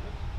private.